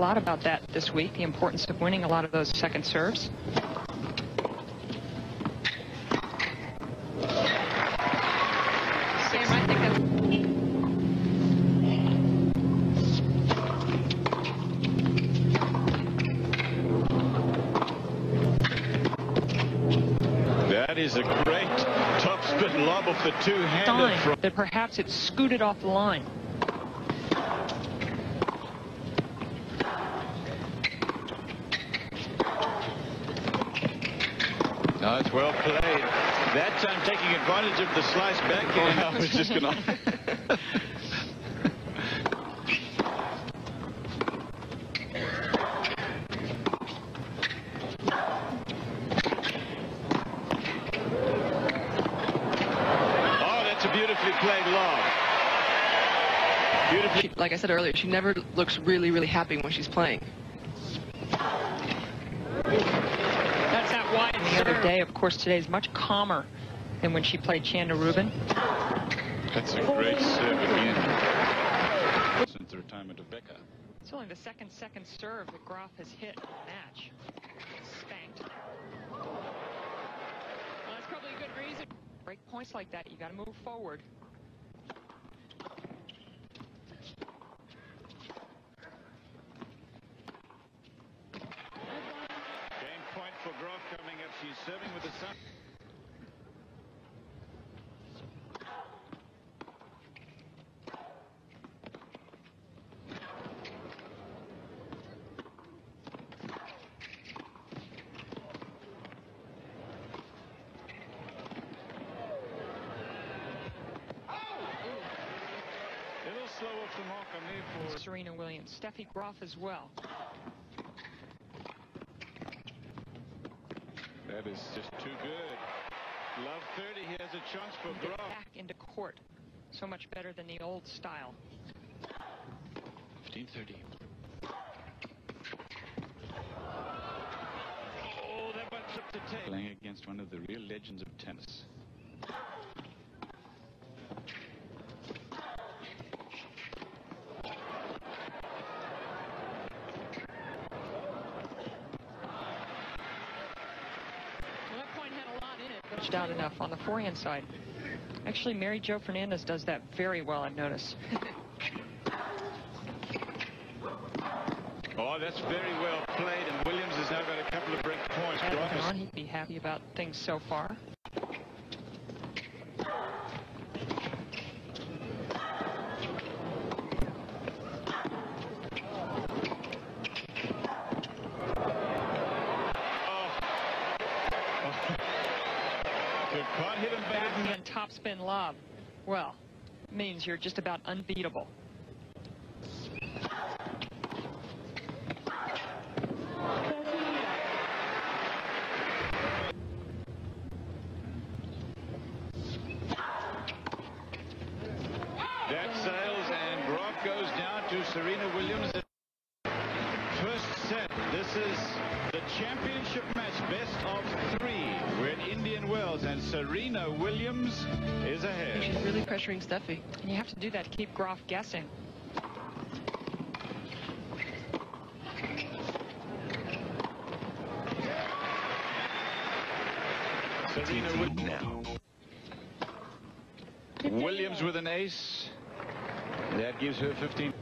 lot about that this week, the importance of winning a lot of those second serves. Sam, I think that's a great topspin lob off the two-hander that perhaps it scooted off the line. Well played. That time taking advantage of the slice back backhand. I was just going to... Oh, that's a beautifully played lob. Beautifully She, like I said earlier, she never looks really, really happy when she's playing. The other day. Of course, today is much calmer than when she played Chanda Rubin. That's a great serve again. Since the retirement of Becker. It's only the second second serve that Graf has hit in the match. Spanked. Well, that's probably a good reason. Break points like that, you got to move forward. Game point for Graf coming up. She's serving with the sun. Little slow off the mark on there for Serena Williams, Steffi Graf as well. That is just too good. Love 30. He has a chance for Graf. Back into court. So much better than the old style. 1530. Oh, that one took the tape. Playing against one of the real legends of tennis. Well, that point had a lot in it, but it's out enough on the forehand side. Actually, Mary Joe Fernandez does that very well, I've noticed. Oh, that's very well played, and Williams has now got a couple of break points. On, he'd be happy about things so far. Good, can't hit him back. And then topspin lob. Well, means you're just about unbeatable. Pressuring Steffi. And you have to do that to keep Graf guessing. Serena Wi- Williams with an ace. That gives her 15.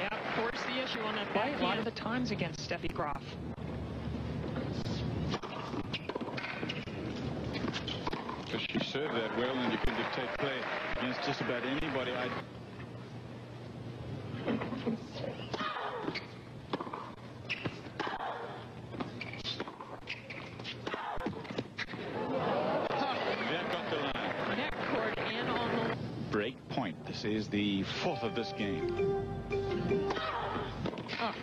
Yeah, force the issue on that play a lot of the times against Steffi Graf. Because she served that well, and you can dictate play against just about anybody. I That got the line. Net court and on the Break point. This is the fourth of this game. Oh.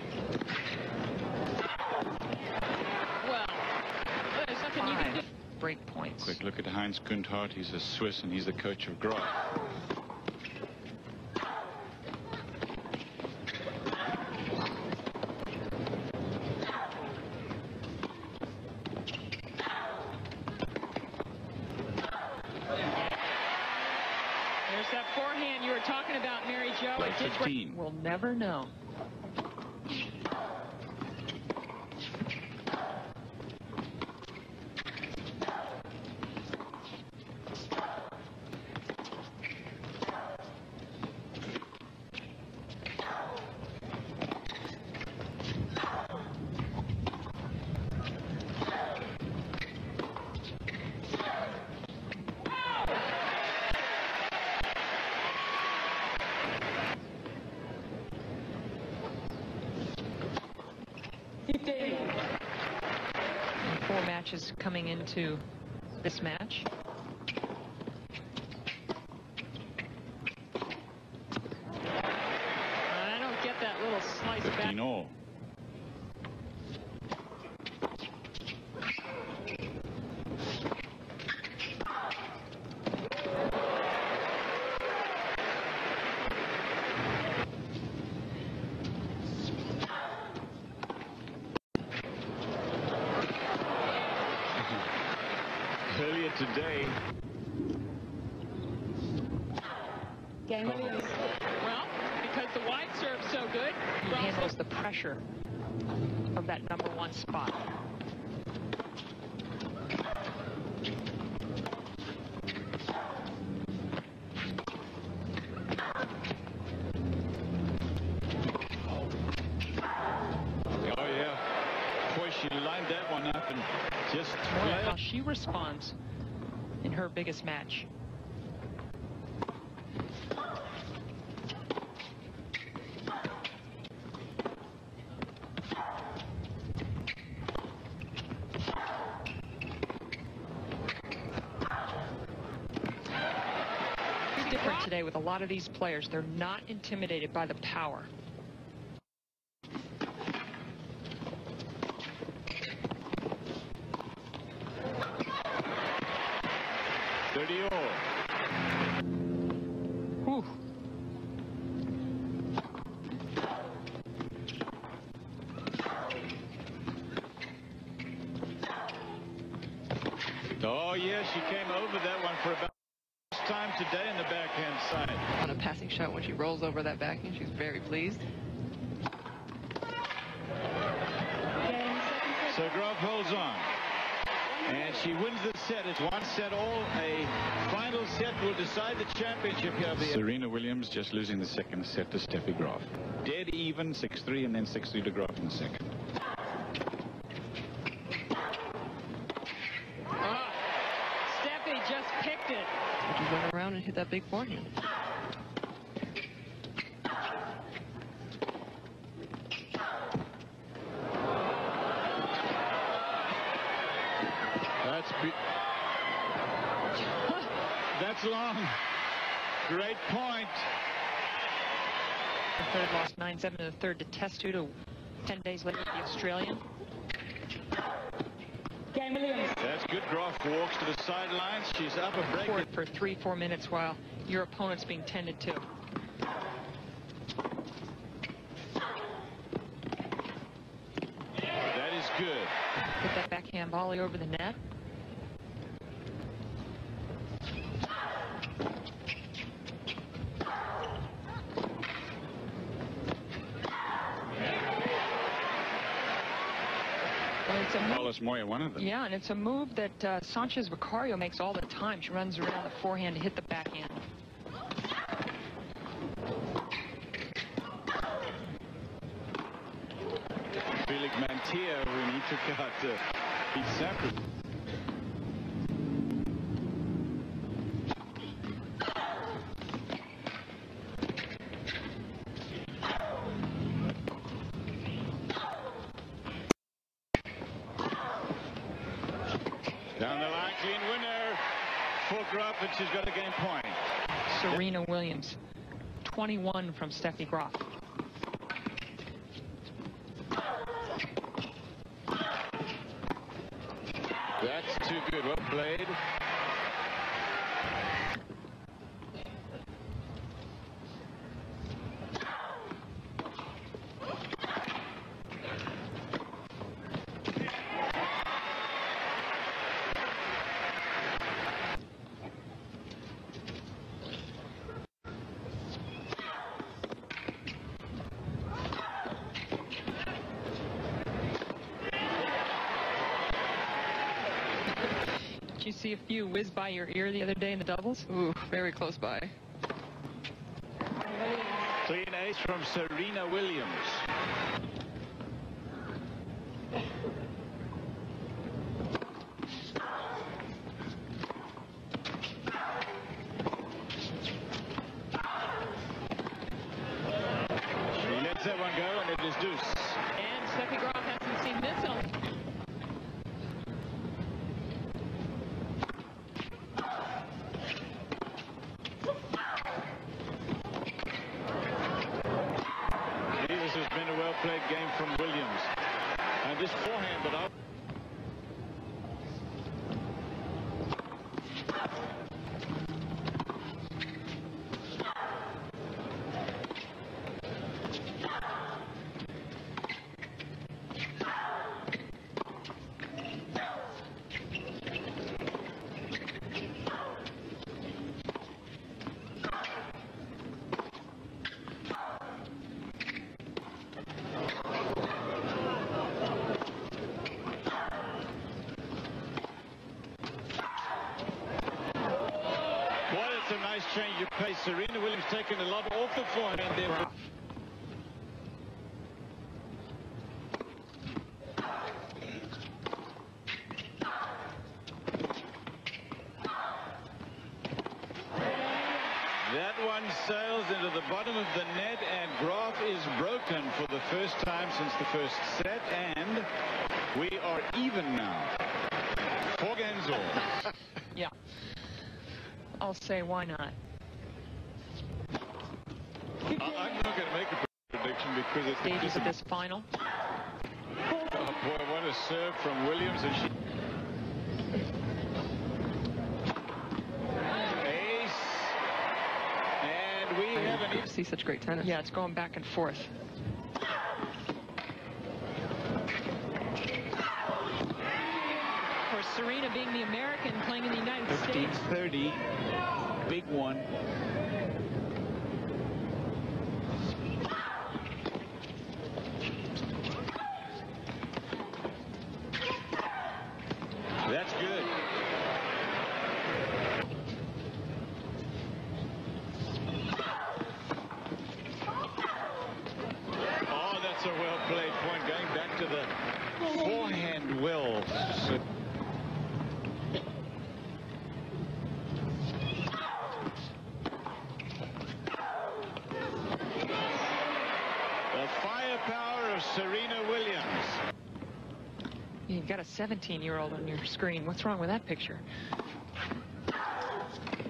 Well, there's nothing you can do. Break points. Quick look at Heinz Günthardt. He's a Swiss, and he's the coach of Graf. There's that forehand you were talking about, Mary Joe. Did 15. We'll never know. Matches coming into this match. I don't get that little slice back. 15 all. Earlier today, Well, because the wide serve's so good, he handles the pressure of that number one spot. oh yeah, she lined that one up and just how she responds in her biggest match. It's different today with a lot of these players. They're not intimidated by the power. Oh yeah, she came over that one for about first time today in the backhand side. On a passing shot, when she rolls over that backhand, she's very pleased. So Graf holds on. And she wins the set. It's one set all. A final set will decide the championship here. Serena Williams just losing the second set to Steffi Graf. Dead even, 6-3, and then 6-3 to Graf in the second. Ah, Steffi just picked it. She went around and hit that big forehand. That's be- That's long. Great point. The third lost 9-7 in the third to Testud to 10 days later the Australian. That's good. Graf walks to the sidelines. She's up and breaking. For three, four minutes while your opponent's being tended to. That is good. Put that backhand volley over the net. And it's a move, Wallace Moya, one of them. yeah, and it's a move that uh, Sanchez Vicario makes all the time. She runs around the forehand to hit the backhand. Felix Mantilla when he took out uh, Sampras. Down the line, clean winner for Graf, and she's got a game point. Serena Williams, 21 from Steffi Graf. That's too good. Well played. You see a few whiz by your ear the other day in the doubles? Ooh, very close by. Clean ace from Serena Williams. She lets that one go, and it is deuce. And Steffi Graf hasn't seen this in a This has been a well-played game from Williams. And this forehand, but out. Boy, it's a nice change of pace. Serena Williams taking a lot off the forehand there. That one sails into the bottom of the net, and Graf is broken for the first time since the first set, and we are even now. Four games all. Yeah. I'll say why not. I- I'm not going to make a prediction because it's Stages of this final. Oh boy, what a serve from Williams. And she... Ace. And we have an Never see such great tennis. Yeah, it's going back and forth. 15, 30. Big one. That's good. Oh, that's a well-played point. Going back to the forehand will. 17-year-old on your screen. What's wrong with that picture?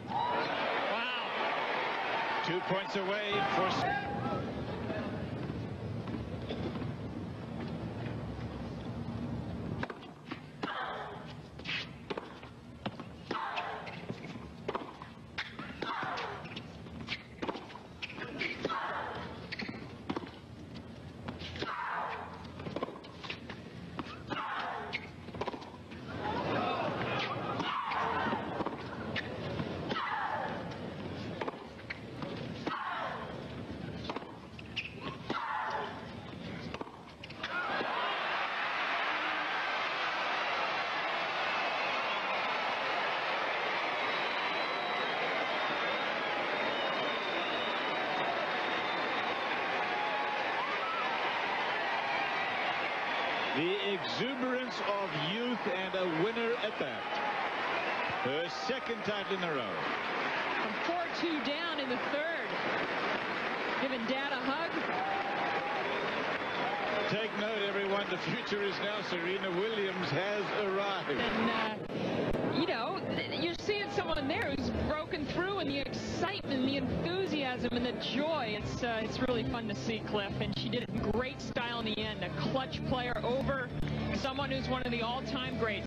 Wow. Two points away for. The exuberance of youth and a Her second title in a row. From 4-2 down in the third. Giving Dad a hug. Take note, everyone. The future is now. Serena Williams has arrived. And, uh, you know, you're seeing someone there who's broken through and the excitement, the enthusiasm, and the joy. It's, uh, it's really fun to see, Cliff. And she did it in great style in the end. A clutch player over someone who's one of the all-time greats.